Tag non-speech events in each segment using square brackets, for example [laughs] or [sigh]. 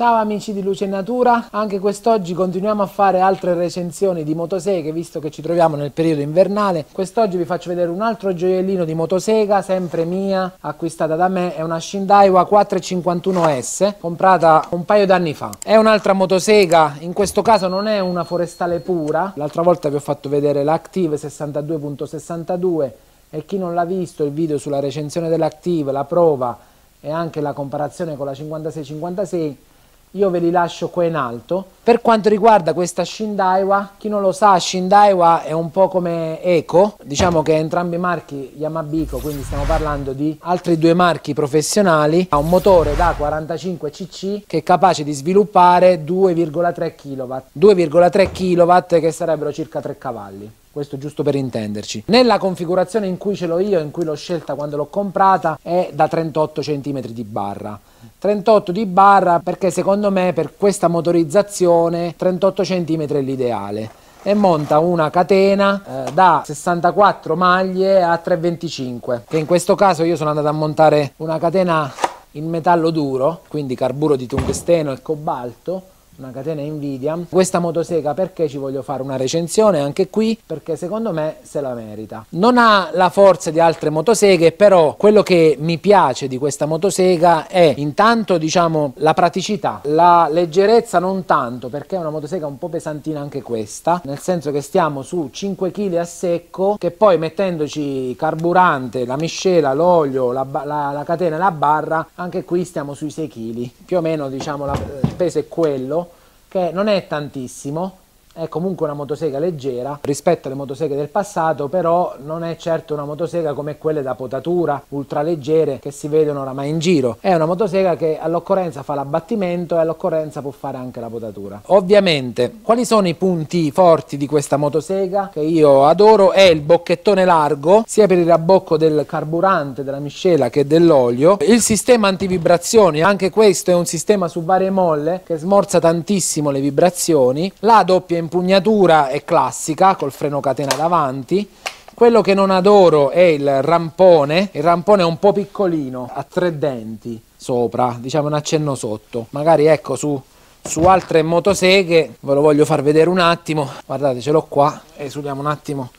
Ciao amici di Luce e Natura, anche quest'oggi continuiamo a fare altre recensioni di motoseghe visto che ci troviamo nel periodo invernale. Quest'oggi vi faccio vedere un altro gioiellino di motosega, sempre mia, acquistata da me, è una Shindaiwa 451S, comprata un paio d'anni fa. È un'altra motosega, in questo caso non è una forestale pura, l'altra volta vi ho fatto vedere l'Active 62.62 e chi non l'ha visto il video sulla recensione dell'Active, la prova e anche la comparazione con la 5656 io ve li lascio qua in alto. Per quanto riguarda questa Shindaiwa, chi non lo sa, Shindaiwa è un po' come Eco, diciamo che entrambi i marchi Yamabico, quindi stiamo parlando di altri due marchi professionali, ha un motore da 45 cc che è capace di sviluppare 2,3 kW, 2,3 kW che sarebbero circa 3 cavalli questo giusto per intenderci. Nella configurazione in cui ce l'ho io, in cui l'ho scelta quando l'ho comprata, è da 38 cm di barra. 38 di barra perché secondo me per questa motorizzazione 38 cm è l'ideale e monta una catena eh, da 64 maglie a 325 che in questo caso io sono andato a montare una catena in metallo duro quindi carburo di tungsteno e cobalto una catena Nvidia. Questa motosega perché ci voglio fare una recensione anche qui? Perché secondo me se la merita. Non ha la forza di altre motoseghe, però quello che mi piace di questa motosega è intanto diciamo la praticità, la leggerezza non tanto perché è una motosega un po' pesantina anche questa, nel senso che stiamo su 5 kg a secco che poi mettendoci carburante, la miscela, l'olio, la, la, la catena e la barra, anche qui stiamo sui 6 kg. Più o meno diciamo la, il peso è quello che non è tantissimo, è comunque una motosega leggera rispetto alle motoseghe del passato, però non è certo una motosega come quelle da potatura ultra leggere che si vedono oramai in giro. È una motosega che all'occorrenza fa l'abbattimento e all'occorrenza può fare anche la potatura. Ovviamente, quali sono i punti forti di questa motosega che io adoro? È il bocchettone largo, sia per il rabbocco del carburante, della miscela che dell'olio. Il sistema antivibrazioni, anche questo è un sistema su varie molle che smorza tantissimo le vibrazioni. La doppia impugnatura è classica col freno catena davanti. Quello che non adoro è il rampone. Il rampone è un po' piccolino ha tre denti sopra diciamo un accenno sotto. Magari ecco su su altre motoseghe ve lo voglio far vedere un attimo. Guardate ce l'ho qua. Esuliamo un attimo.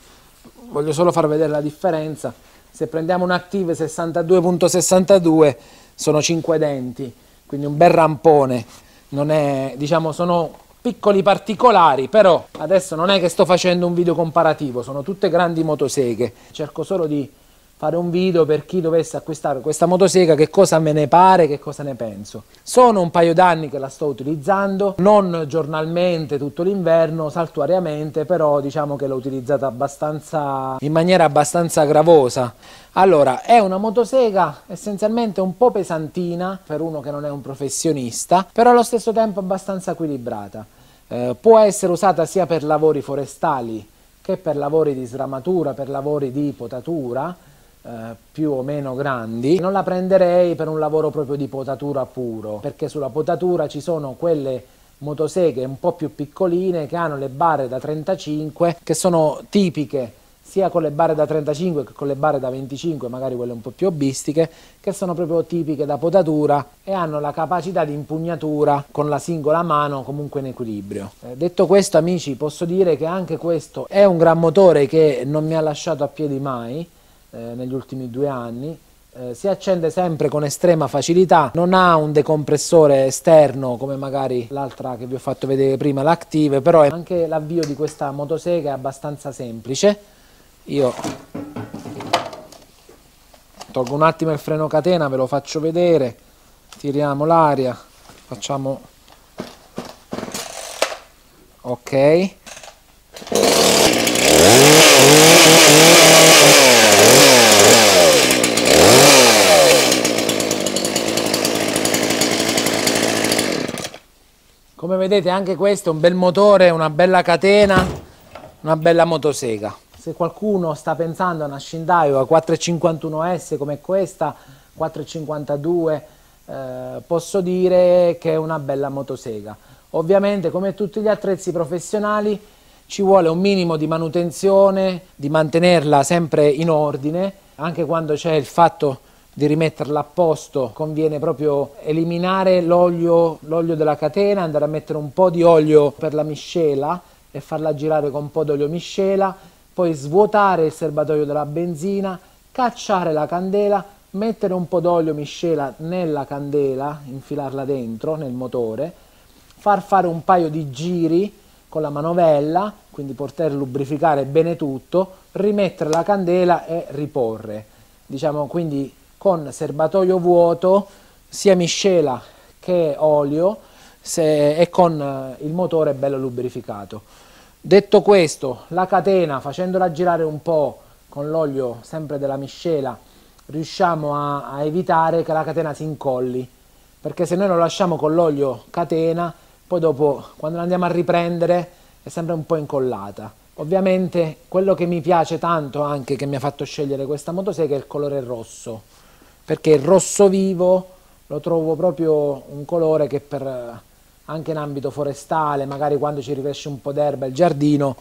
Voglio solo far vedere la differenza. Se prendiamo un Active 62.62 sono 5 denti. Quindi un bel rampone. Non è diciamo sono piccoli particolari, però adesso non è che sto facendo un video comparativo, sono tutte grandi motoseghe, cerco solo di fare un video per chi dovesse acquistare questa motosega, che cosa me ne pare, che cosa ne penso. Sono un paio d'anni che la sto utilizzando, non giornalmente tutto l'inverno, saltuariamente, però diciamo che l'ho utilizzata abbastanza, in maniera abbastanza gravosa. Allora, è una motosega essenzialmente un po' pesantina per uno che non è un professionista, però allo stesso tempo abbastanza equilibrata. Eh, può essere usata sia per lavori forestali che per lavori di sramatura, per lavori di potatura, eh, più o meno grandi, non la prenderei per un lavoro proprio di potatura puro, perché sulla potatura ci sono quelle motoseghe un po' più piccoline che hanno le barre da 35 che sono tipiche sia con le barre da 35 che con le barre da 25, magari quelle un po' più hobbistiche, che sono proprio tipiche da potatura e hanno la capacità di impugnatura con la singola mano comunque in equilibrio. Eh, detto questo amici posso dire che anche questo è un gran motore che non mi ha lasciato a piedi mai, eh, negli ultimi due anni. Eh, si accende sempre con estrema facilità, non ha un decompressore esterno come magari l'altra che vi ho fatto vedere prima, l'Active, però anche l'avvio di questa motosega è abbastanza semplice. Io tolgo un attimo il freno catena, ve lo faccio vedere, tiriamo l'aria, facciamo ok. Vedete anche questo è un bel motore, una bella catena, una bella motosega. Se qualcuno sta pensando a una Shindaiwa 451S come questa, 452, eh, posso dire che è una bella motosega. Ovviamente come tutti gli attrezzi professionali ci vuole un minimo di manutenzione, di mantenerla sempre in ordine, anche quando c'è il fatto di rimetterla a posto conviene proprio eliminare l'olio, l'olio della catena, andare a mettere un po' di olio per la miscela e farla girare con un po' d'olio miscela, poi svuotare il serbatoio della benzina, cacciare la candela, mettere un po' d'olio miscela nella candela, infilarla dentro nel motore, far fare un paio di giri con la manovella, quindi poter lubrificare bene tutto, rimettere la candela e riporre. Diciamo quindi con serbatoio vuoto, sia miscela che olio se, e con eh, il motore bello lubrificato. Detto questo, la catena facendola girare un po' con l'olio sempre della miscela riusciamo a, a, evitare che la catena si incolli. Perché se noi lo lasciamo con l'olio catena poi dopo quando la andiamo a riprendere è sempre un po' incollata. Ovviamente quello che mi piace tanto anche che mi ha fatto scegliere questa motosega è il colore rosso perché il rosso vivo lo trovo proprio un colore che per anche in ambito forestale, magari quando ci ricresce un po' d'erba il giardino,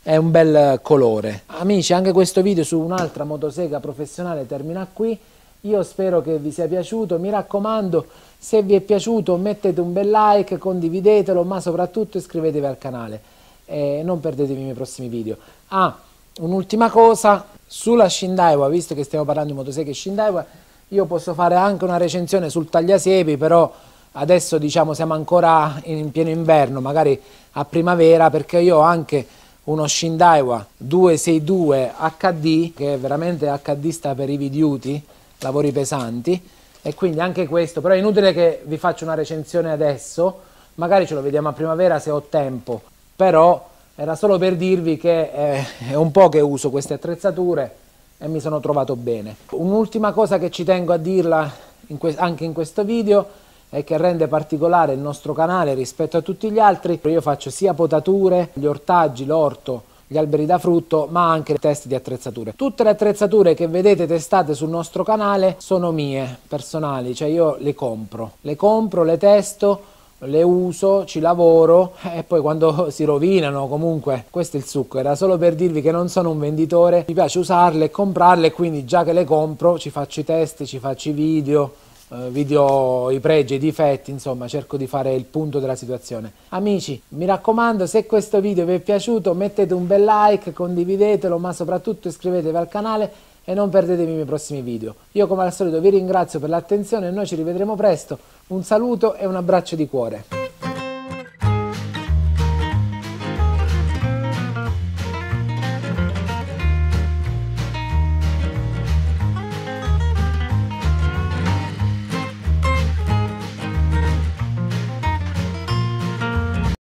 è un bel colore. Amici, anche questo video su un'altra motosega professionale termina qui. Io spero che vi sia piaciuto, mi raccomando, se vi è piaciuto mettete un bel like, condividetelo, ma soprattutto iscrivetevi al canale e non perdetevi i miei prossimi video. Ah, un'ultima cosa, sulla Shindaiwa, visto che stiamo parlando di motoseghe Shindaiwa, io posso fare anche una recensione sul tagliasiepi, però adesso diciamo siamo ancora in pieno inverno, magari a primavera, perché io ho anche uno Shindaiwa 262 HD, che è veramente HDista per i duty, lavori pesanti, e quindi anche questo, però è inutile che vi faccia una recensione adesso, magari ce lo vediamo a primavera se ho tempo, però era solo per dirvi che è un po' che uso queste attrezzature, e mi sono trovato bene. Un'ultima cosa che ci tengo a dirla in anche in questo video è che rende particolare il nostro canale rispetto a tutti gli altri. Io faccio sia potature, gli ortaggi, l'orto, gli alberi da frutto, ma anche test di attrezzature. Tutte le attrezzature che vedete testate sul nostro canale sono mie, personali, cioè io le compro. Le compro, le testo, le uso, ci lavoro e poi quando [laughs] si rovinano comunque questo è il succo, era solo per dirvi che non sono un venditore, mi piace usarle e comprarle quindi già che le compro ci faccio i test, ci faccio i video, eh, video i pregi, i difetti, insomma cerco di fare il punto della situazione. Amici, mi raccomando se questo video vi è piaciuto mettete un bel like, condividetelo ma soprattutto iscrivetevi al canale e non perdetevi i miei prossimi video. Io come al solito vi ringrazio per l'attenzione e noi ci rivedremo presto. Un saluto e un abbraccio di cuore.